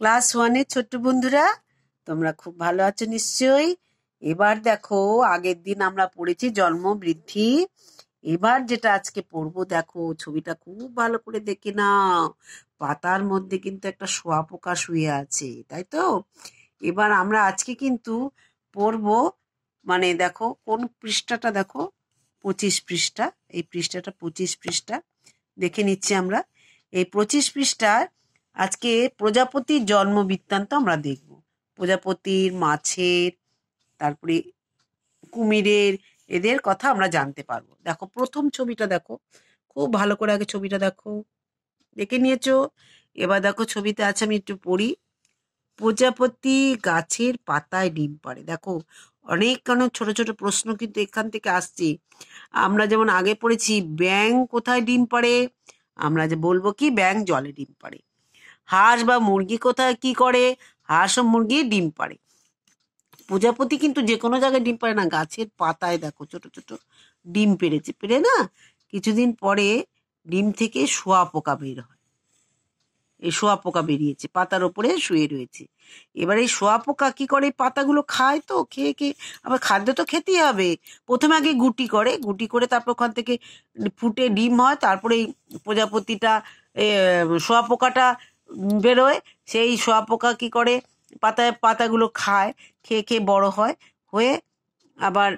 Class ওয়ানের ছোট্ট বন্ধুরা, তোমরা খুব ভালো আছো নিশ্চয়ই। এবার দেখো, আগের দিন আমরা পড়েছি জন্ম বৃদ্ধি। এবার যেটা আজকে পড়ব, দেখো, ছবিটা খুব ভালো করে দেখে নাও। পাতার মধ্যে কিন্তু একটা শোয়াপোকা শুয়ে আছে, তাই তো? এবার আমরা আজকে কিন্তু পড়ব মানে দেখো, কোন পৃষ্ঠাটা দেখো? পঁচিশ পৃষ্ঠা, এই পৃষ্ঠাটা পঁচিশ পৃষ্ঠা। দেখে নিচ্ছি আমরা। এই পঁচিশ পৃষ্ঠার আজকে প্রজাপতির জন্ম বৃত্তান্ত আমরা দেখব। প্রজাপতির মাছের, তারপরে কুমিরের, এদের কথা আমরা জানতে পারব। দেখো, প্রথম ছবিটা দেখো। খুব ভালো করে আগে ছবিটা দেখো। দেখে নিয়েছো? এবার দেখো, ছবিতে আছে, আমি একটু পড়ি। প্রজাপতি গাছের পাতায় ডিম পাড়ে। দেখো, অনেক কেন ছোট ছোট প্রশ্ন কিন্তু এখান থেকে আসছে। আমরা যেমন আগে পড়েছি ব্যাং কোথায় ডিম পাড়ে? আমরা যে বলব কি ব্যাং জলে ডিম পাড়ে। হাঁস বা মুরগি কোথায় কি করে? হাঁস ও মুরগি ডিম পাড়ে। প্রজাপতি কিন্তু যে কোনো জায়গায় ডিম পাড়ে না, গাছের পাতায় দেখো ছোট ছোট ডিম পেড়েছে। পেড়ে না? কিছুদিন পরে ডিম থেকে শোয়া পোকা বের হয়। এই শোয়া পোকা বেরিয়েছে, পাতার ওপরে শুয়ে রয়েছে। এবার এই শোয়া পোকা কি করে? পাতাগুলো খায় তো, খেয়ে খেয়ে। আবার খাদ্য তো খেতেই হবে। প্রথমে আগে গুটি করে গুটি করে তারপর ওখান থেকে ফুটে ডিম হয়, তারপরে এই প্রজাপতিটা শোয়া পোকাটা বেরোয়, সেই শোয়া পোকা কি করে? পাতায় পাতাগুলো খায়, খেয়ে খেয়ে বড় হয়, হয়ে আবার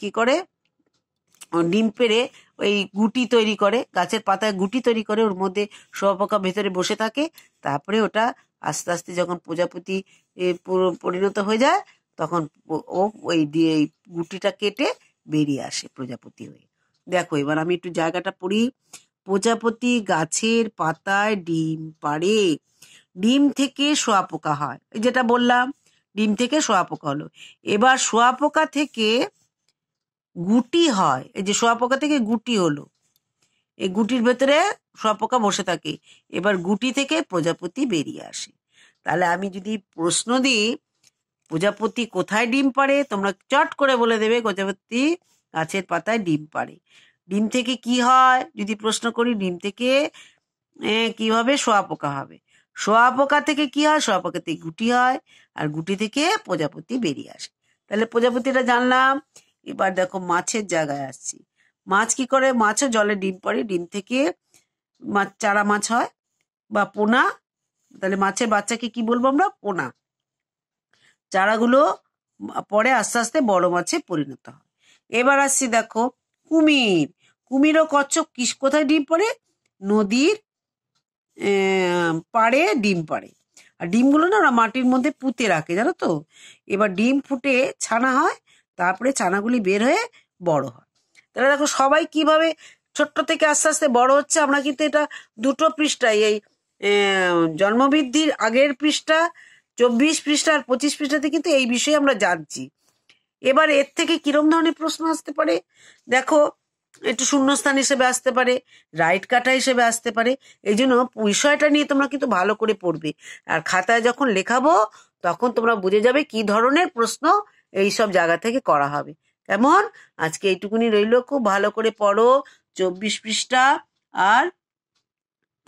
কি করে? ডিম পেড়ে ওই গুটি তৈরি করে, গাছের পাতায় গুটি তৈরি করে ওর মধ্যে শুয়াপোকা ভেতরে বসে থাকে। তারপরে ওটা আস্তে আস্তে যখন প্রজাপতি পরিণত হয়ে যায়, তখন ও ওই দিয়ে গুটিটা কেটে বেরিয়ে আসে প্রজাপতি হয়ে। দেখো, এবার আমি একটু জায়গাটা পড়ি। প্রজাপতি গাছের পাতায় ডিম পাড়ে। ডিম থেকে শোয়াপোকা হয়। যেটা বললাম, ডিম থেকে শোয়াপোকা হলো। এবার শোয়াপোকা থেকে গুটি হয়। এই যে শোয়াপোকা থেকে গুটি হলো। এই গুটির ভেতরে শোয়াপোকা বসে থাকে। এবার গুটি থেকে প্রজাপতি বেরিয়ে আসে। তাহলে আমি যদি প্রশ্ন দিই, প্রজাপতি কোথায় ডিম পাড়ে? তোমরা চট করে বলে দেবে প্রজাপতি গাছের পাতায় ডিম পাড়ে। ডিম থেকে কি হয়? যদি প্রশ্ন করি, ডিম থেকে কি হবে শোয়াপোকা হবে? শোয়াপোকা থেকে কি হয়? শোয়াপোকা থেকে গুটি হয়, আর গুটি থেকে প্রজাপতি বেরিয়ে আসে। তাহলে প্রজাপতিটা জানলাম। এবার দেখো মাছের জায়গায় আসছি। মাছ কি করে? মাছও জলে ডিম পড়ে। ডিম থেকে মাছ চারা মাছ হয় বা পোনা। তাহলে মাছের বাচ্চাকে কি বলব আমরা? পোনা। চারাগুলো পরে আস্তে আস্তে বড় মাছে পরিণত হয়। এবার আসছি দেখো কুমির। কুমির ও কচ্ছপ কিস, কোথায় ডিম পড়ে? নদীর পাড়ে ডিম পাড়ে। আর ডিমগুলো না ওরা মাটির মধ্যে পুঁতে রাখে, জানো তো? এবার ডিম ফুটে ছানা হয়, তারপরে ছানাগুলি বের হয়ে বড় হয়। তাহলে দেখো সবাই কীভাবে ছোট্ট থেকে আস্তে আস্তে বড় হচ্ছে, আমরা কিন্তু এটা দুটো পৃষ্ঠায়, এই জন্মবৃদ্ধির আগের পৃষ্ঠা, চব্বিশ পৃষ্ঠা আর পঁচিশ পৃষ্ঠাতে কিন্তু এই বিষয়ে আমরা জানছি। এবার এর থেকে কিরম ধরনের প্রশ্ন আসতে পারে? দেখো একটু শূন্যস্থান হিসেবে আসতে পারে রাইট কাটা হিসেবে আসতে পারে। এই জন্য বিষয়টা নিয়ে তোমরা কিন্তু ভালো করে পড়বে। আর খাতায় যখন লেখাবো, তখন তোমরা বুঝে যাবে কি ধরনের প্রশ্ন এই সব জায়গা থেকে করা হবে। কেমন? আজকে এইটুকুনি রইল। খুব ভালো করে পড়ো। চব্বিশ পৃষ্ঠা আর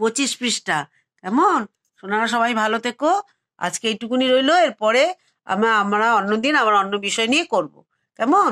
পঁচিশ পৃষ্ঠা। কেমন? সোনারা, সবাই ভালো থেকো। আজকে এইটুকুনি রইল। এরপরে আমরা আমরা অন্যদিন আবার অন্য বিষয় নিয়ে করব। কেমন?